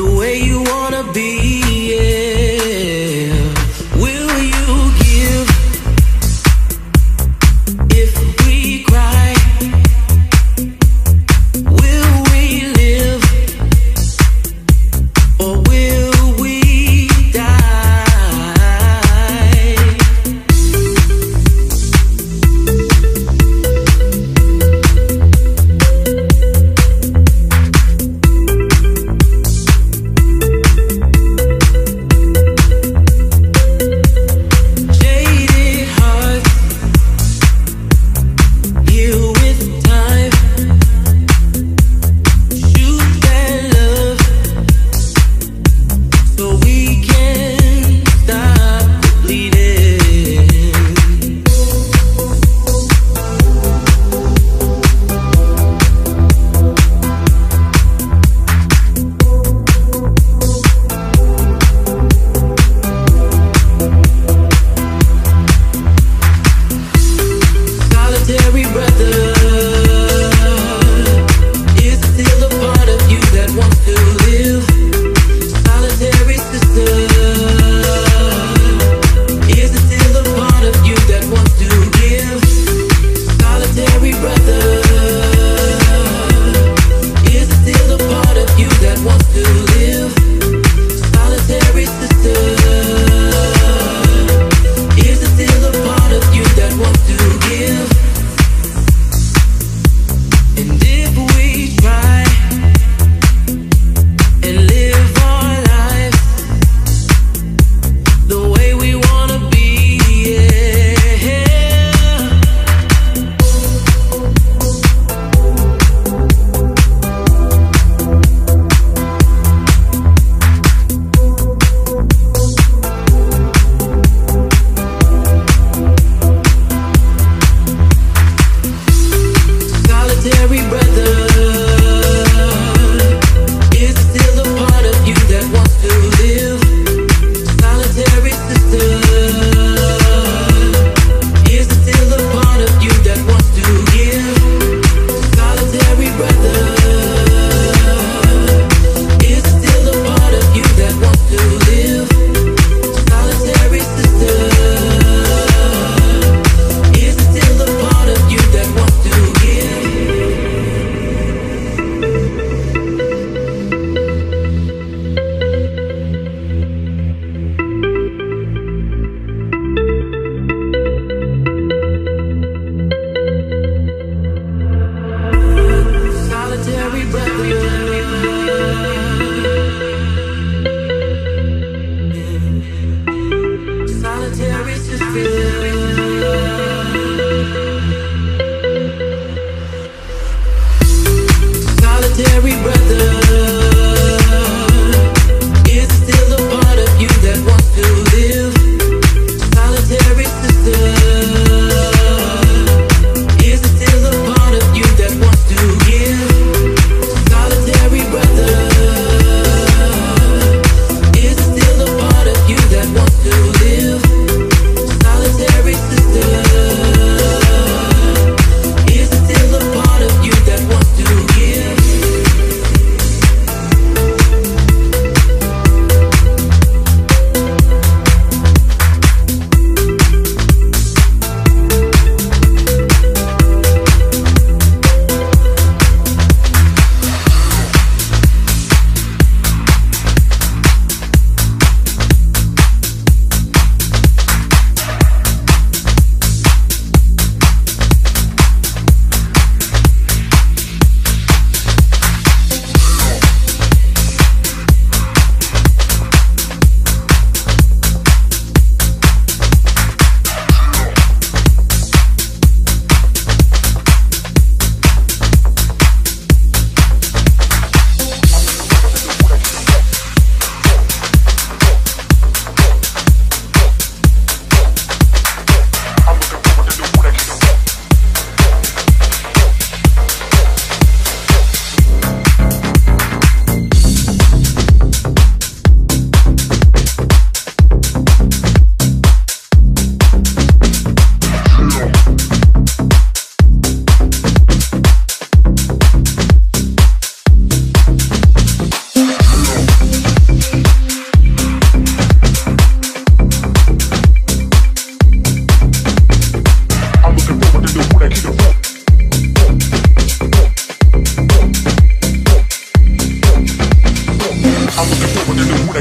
the way you wanna be.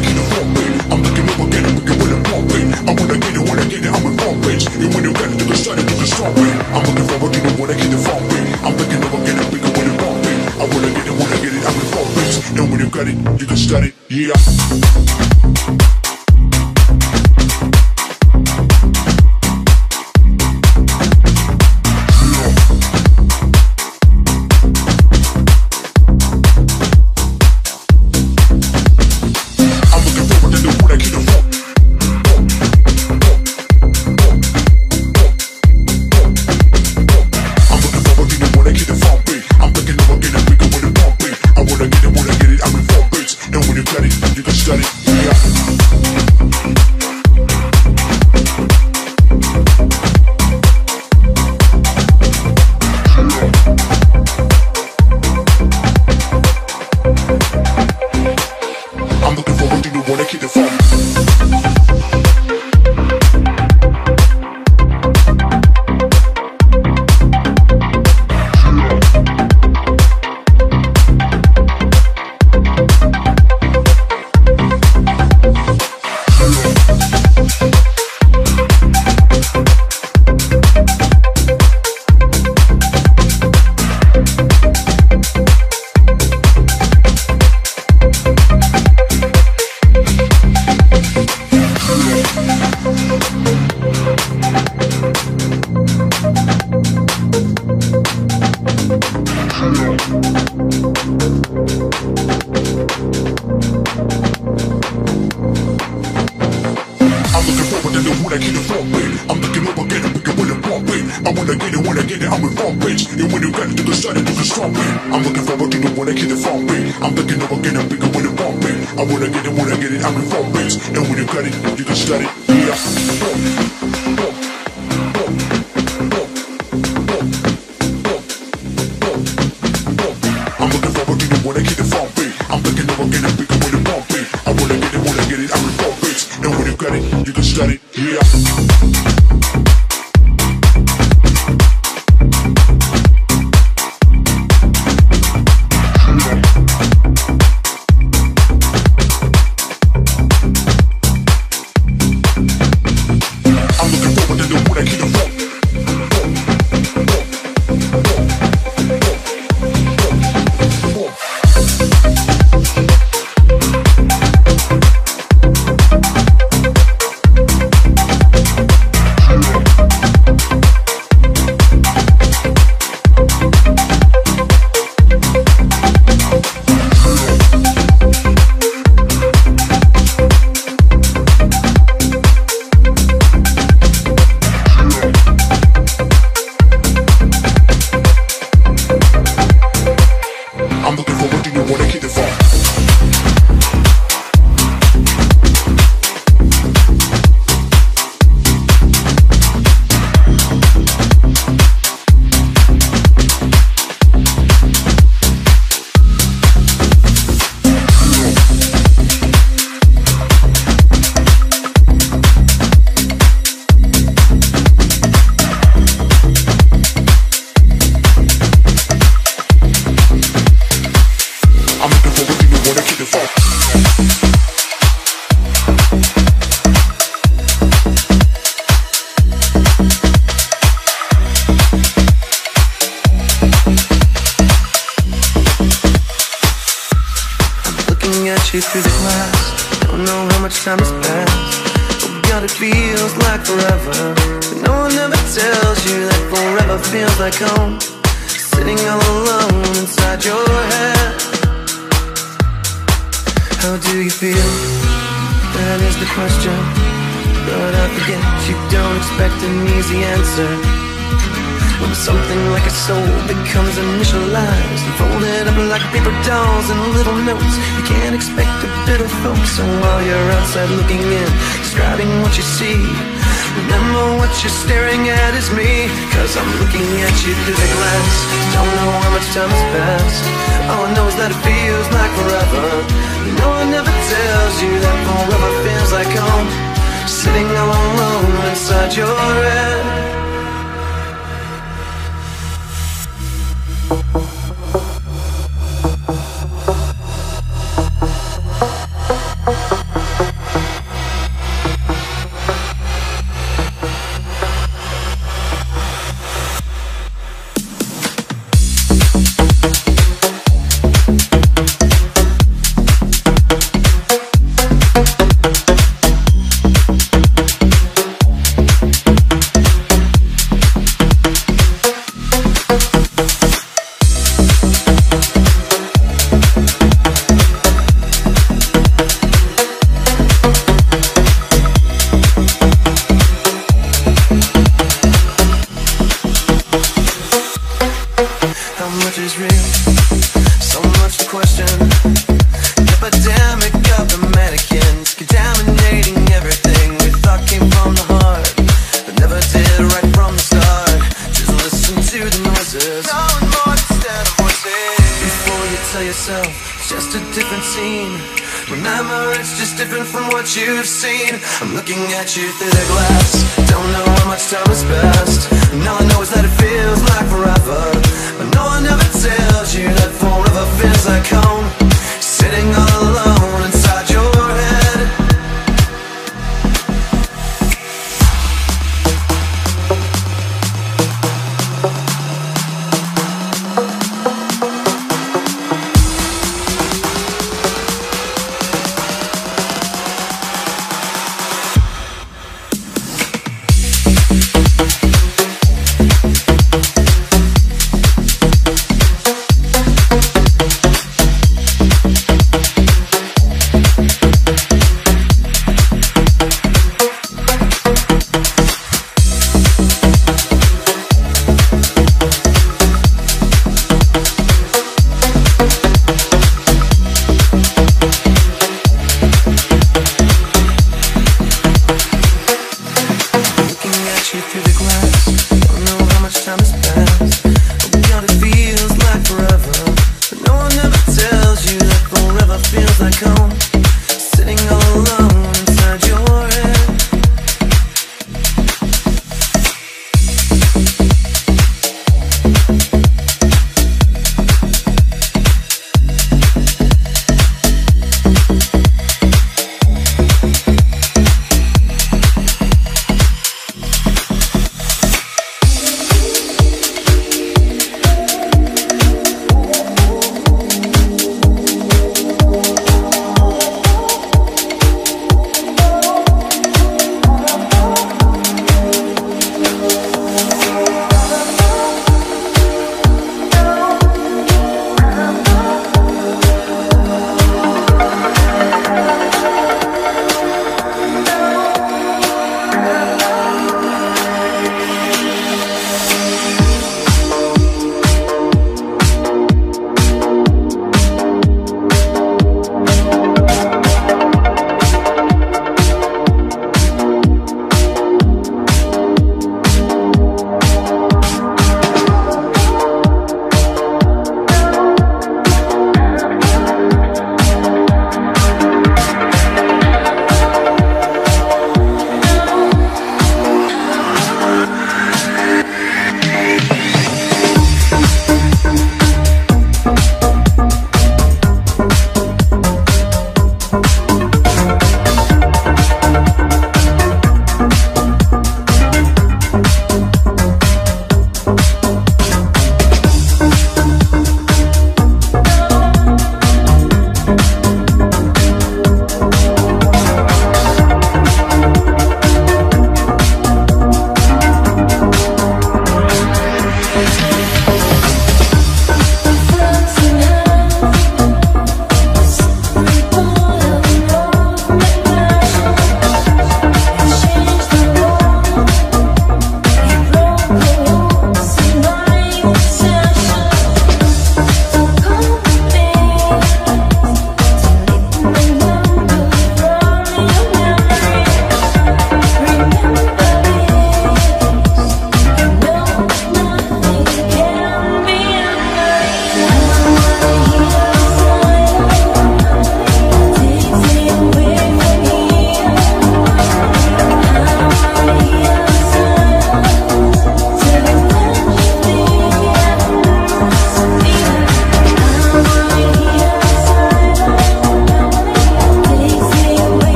Keep the front page. I'm looking over, get it, wicked with a pump it. I wanna get it, when I get it, I'm in page. And when you got it, you can start it, you can stop it. I'm looking forward to that keep the front page. I'm looking over, get it, wicked with a pump it. I wanna get it, when I get it, I'm in page. And when you got it, you can start it, yeah. The one that front beat. I'm looking over, get it, wicked with a pump beat. I wanna get it, when I get it, I'm in front page. And when you got it, you can start it, you can stop it. I'm looking forward to the one that keep the front beat. I'm looking over, get it, wicked with a pump beat. I wanna get it, when I get it, I'm in front page. And when you got it, you can start it, yeah.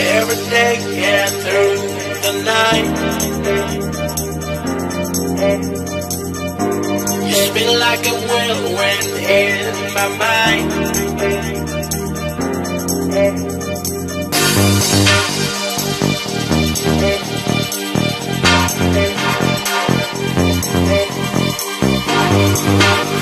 every day and through the night. You spin like a whirlwind in my mind. Thank